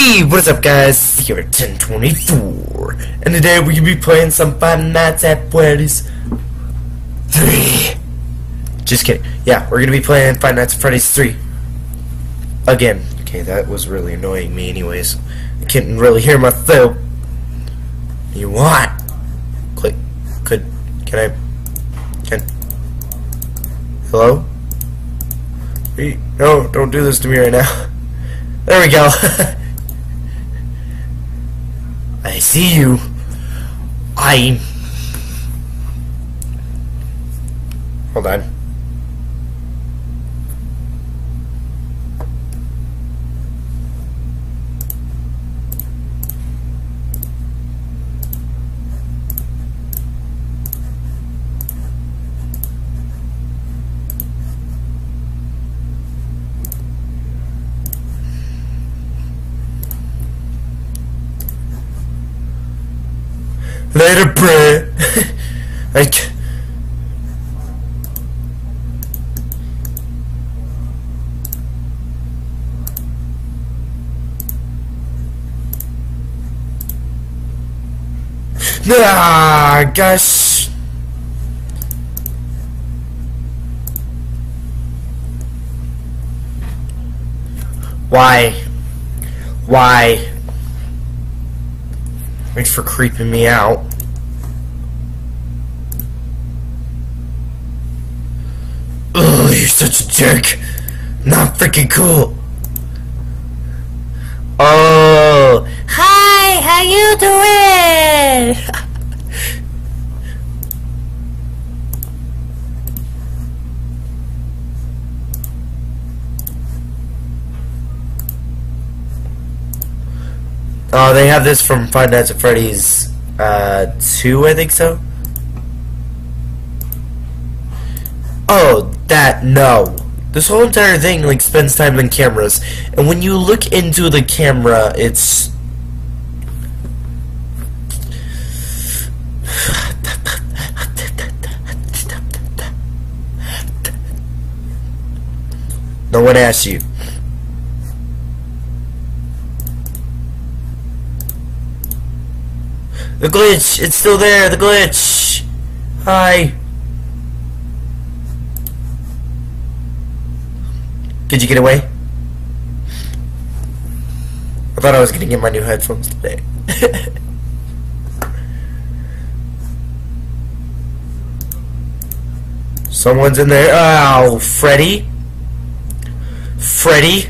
Hey, what's up guys? Here at 1024. And today we can be playing some Five Nights at Freddy's 3. Just kidding. Yeah, we're gonna be playing Five Nights at Freddy's 3. Again. Okay, that was really annoying me anyways. I couldn't really hear my myself. You want? Click. Could, can I, can, hello? Hey, No, don't do this to me right now. There we go. I see you. I. Hold on. Like. Nah, gosh. Why? Why? Thanks for creeping me out. You're such a jerk. Not freaking cool. Oh, hi, how you doing? Oh, they have this from Five Nights at Freddy's uh, 2, I think so. Oh, that, no. This whole entire thing, like, spends time in cameras. And when you look into the camera, it's... No one asked you. The glitch! It's still there! The glitch! Hi! Did you get away? I thought I was gonna get my new headphones today. Someone's in there. Oh, Freddy? Freddy?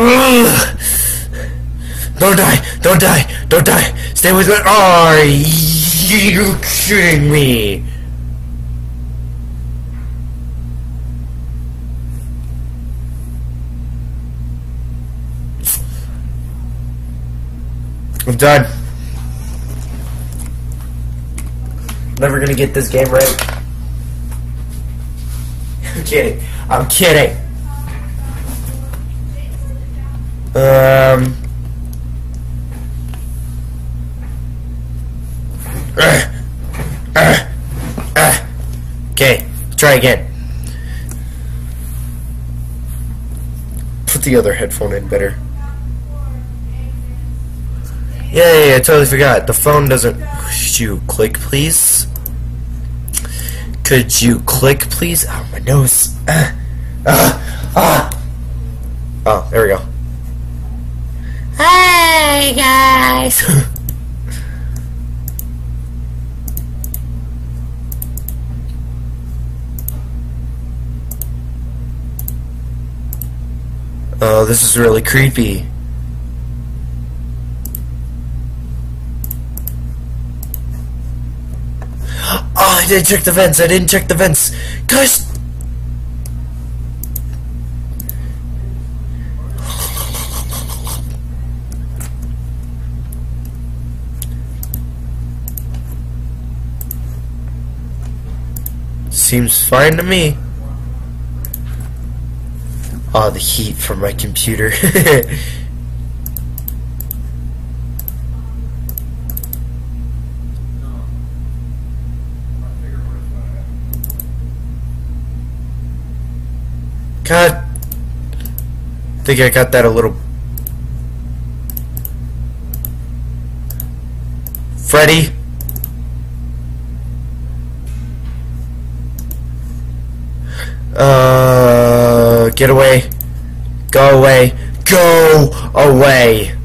Ah! Don't die! Don't die! Don't die! Stay with! Oh, are you kidding me? I'm done. Never gonna get this game right. I'm kidding. I'm kidding. Um. Try again. Put the other headphone in better. Yeah, yeah, yeah, I totally forgot. The phone doesn't. Could you click, please? Could you click, please? Oh, my nose. Ah, ah, ah. Oh, there we go. Hey, guys! Oh, this is really creepy. Oh, I didn't check the vents. I didn't check the vents. Guys! Seems fine to me. Oh, the heat from my computer. God. I think I got that a little... Freddy? Uh... Get away. Go away. Go away.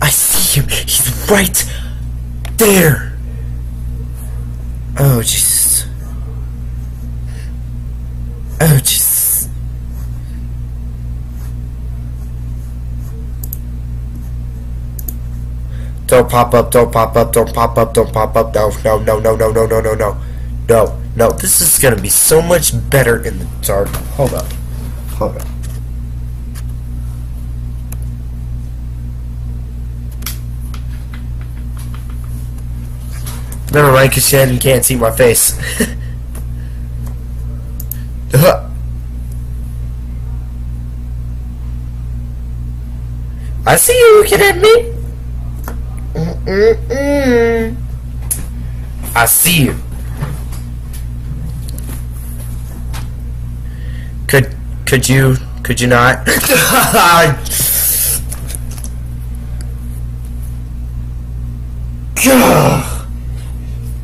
I see him. He's right there. Oh, Jesus. Oh, Jesus. Don't pop up, don't pop up, don't pop up, don't pop up. No, no, no, no, no, no, no, no. No. No, this is gonna be so much better in the dark. Hold up. Hold up. Never mind, because you can't see my face. I see you looking at me. Mm -mm -mm. I see you. Could could you could you not?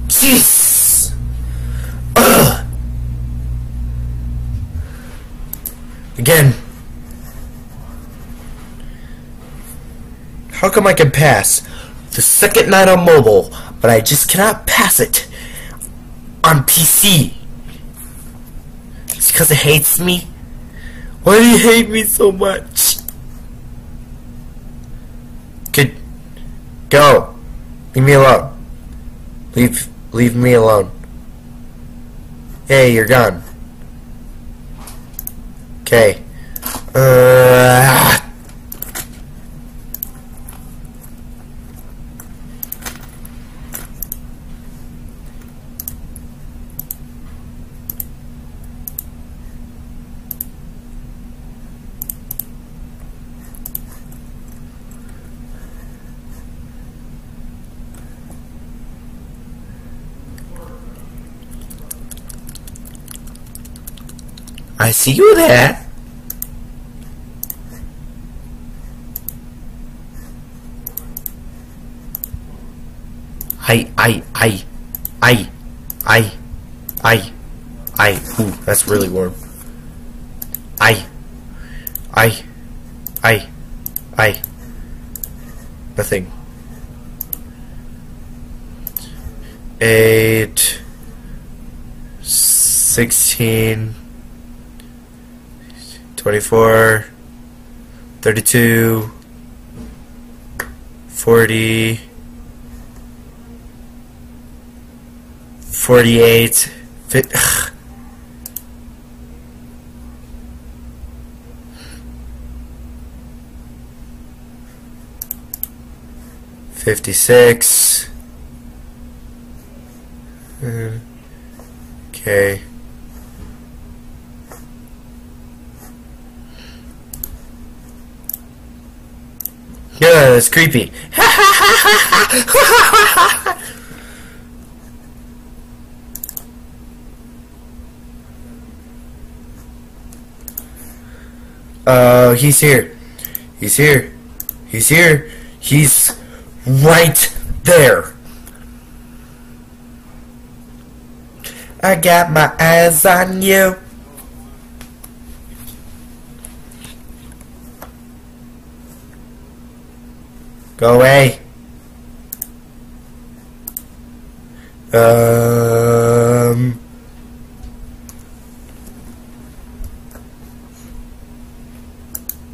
Jeez. Ugh. Again. How come I can pass the second night on mobile, but I just cannot pass it on PC? Because it hates me? Why do you hate me so much? Could go. Leave me alone. Leave leave me alone. Hey, you're gone. Okay. Uh, I see you there. I, I, I, I, I, I, I. Ooh, that's really warm. I, I, I, I. Nothing. Eight, sixteen. 24, 32, 40, 48, 50, 56, mm, okay. Yeah, that's creepy. uh, he's here. He's here. He's here. He's right there. I got my eyes on you. Go away. Um.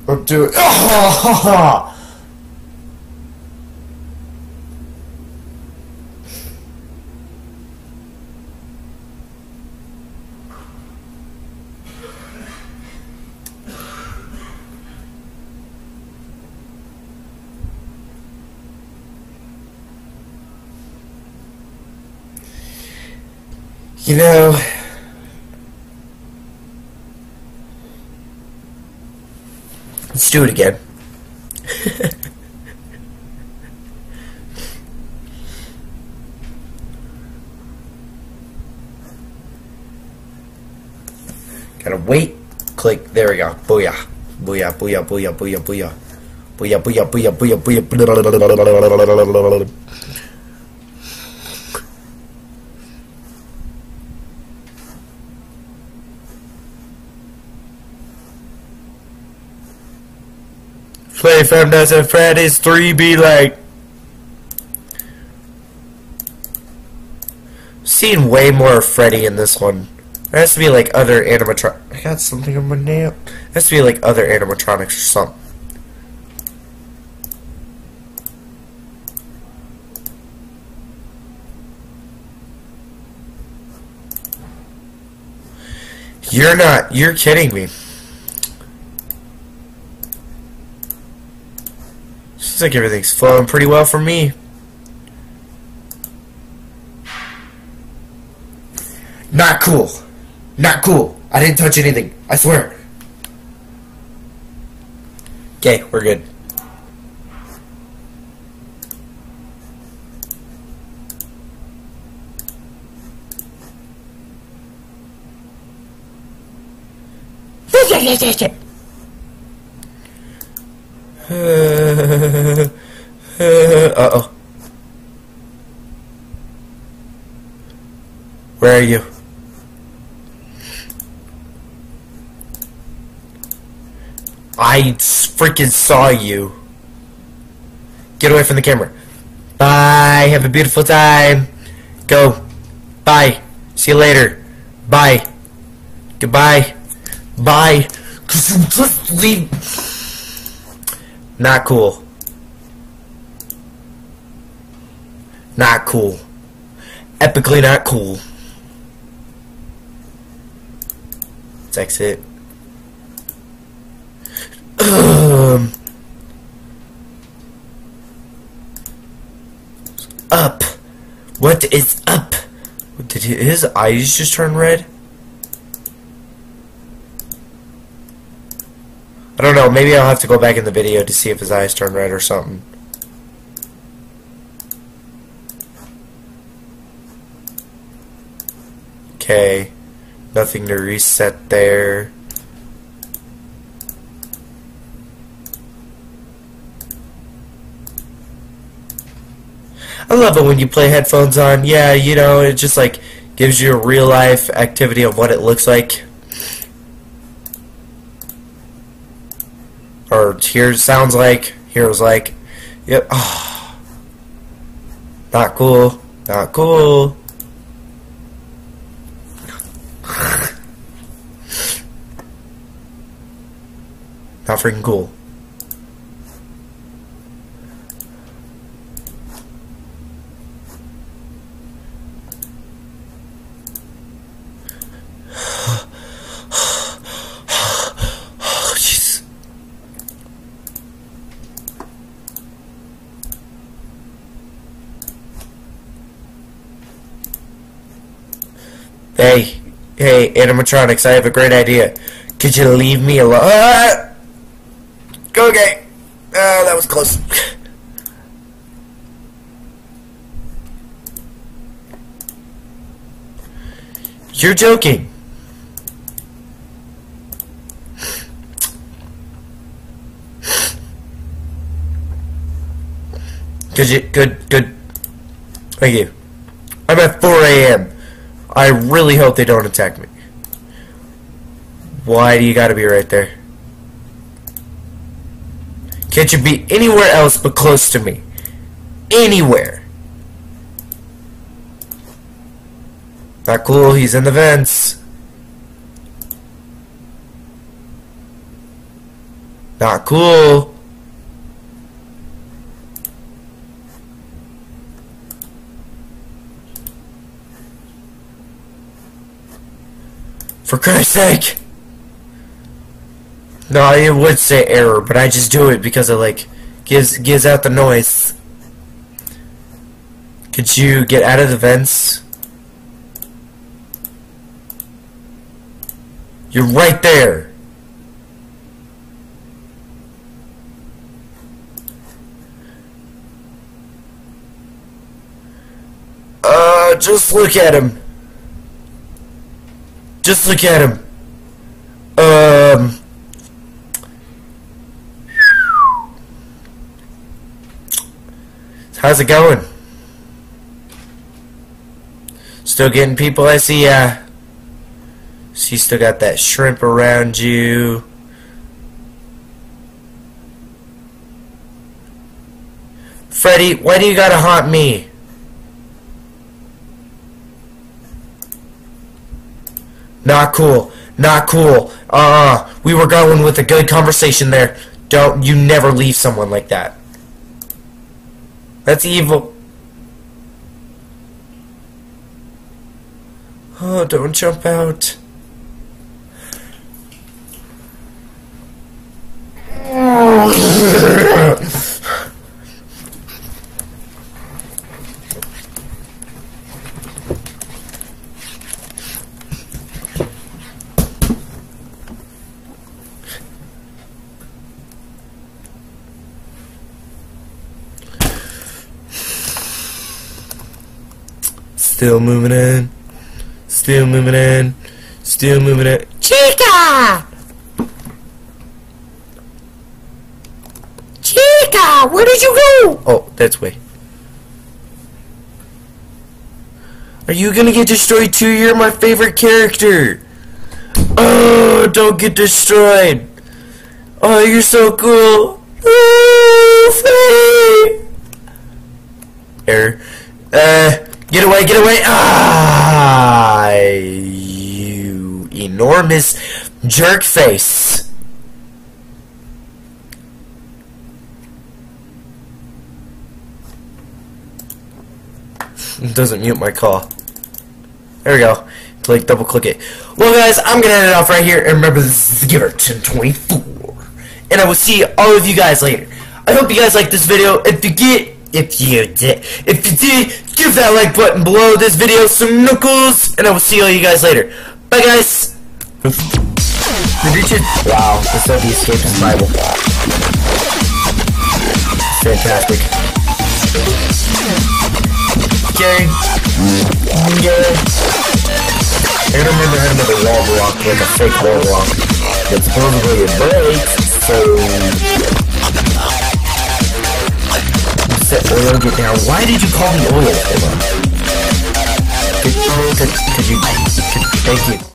I'll do it. Oh, You know, let's do it again. Gotta wait. Click. There we go. Booyah. Booyah, booyah, booyah, booyah, booyah. Booyah, booyah, booyah, booyah, booyah. Play Five Nights at Freddy's 3 be like. Seen way more Freddy in this one. There has to be like other animatron. I got something on my nail. There has to be like other animatronics or something. You're not. You're kidding me. Seems like everything's flowing pretty well for me. Not cool. Not cool. I didn't touch anything. I swear. Okay, we're good. Uh, Uh-oh. Where are you? I freaking saw you. Get away from the camera. Bye. Have a beautiful time. Go. Bye. See you later. Bye. Goodbye. Bye. Cause you just leave. Not cool. Not cool. Epically not cool. Let's exit. Um, up. What is up? Did his eyes just turn red? Don't know. Maybe I'll have to go back in the video to see if his eyes turn red or something. Okay. Nothing to reset there. I love it when you play headphones on. Yeah, you know, it just like gives you a real life activity of what it looks like. Or here sounds like, here's like. Yep. Oh. Not cool. Not cool. Not freaking cool. Jeez. Hey, hey, animatronics, I have a great idea. Could you leave me alone? Ah! Go, gay. Oh, that was close. You're joking. Good, you, good, good. Thank you. I'm at 4 a.m. I really hope they don't attack me. Why do you gotta be right there? Can't you be anywhere else but close to me? Anywhere. Not cool, he's in the vents. Not cool. For Christ's sake! No, I would say error, but I just do it because it like gives gives out the noise. Could you get out of the vents? You're right there. Uh, just look at him. Just look at him. Um. How's it going? Still getting people? I see, you still got that shrimp around you. Freddy, why do you gotta haunt me? Not cool. Not cool. Uh, we were going with a good conversation there. Don't, you never leave someone like that. That's evil. Oh, don't jump out. Still moving in. Still moving in. Still moving in. Chica! Chica! Where did you go? Oh, that's way. Are you gonna get destroyed too? You're my favorite character. Oh, don't get destroyed. Oh, you're so cool. Oh, Error. Uh, get away, get away. Ah, you enormous jerk face. It doesn't mute my call. There we go. Like double click it. Well guys, I'm gonna end it off right here. And remember this is the Giver 1024. And I will see all of you guys later. I hope you guys like this video. If you get if you did if you did, give that like button below this video some knuckles. And I will see all you guys later. Bye guys. Wow, the Sophie Escapist Bible. Fantastic. Gary. Gary. I remember how to make a wall block, like a fake wall block. That supposedly it breaks, so... Set oil get down. Why did you call me oil? Hold on. Could, could, could you... Could, thank you.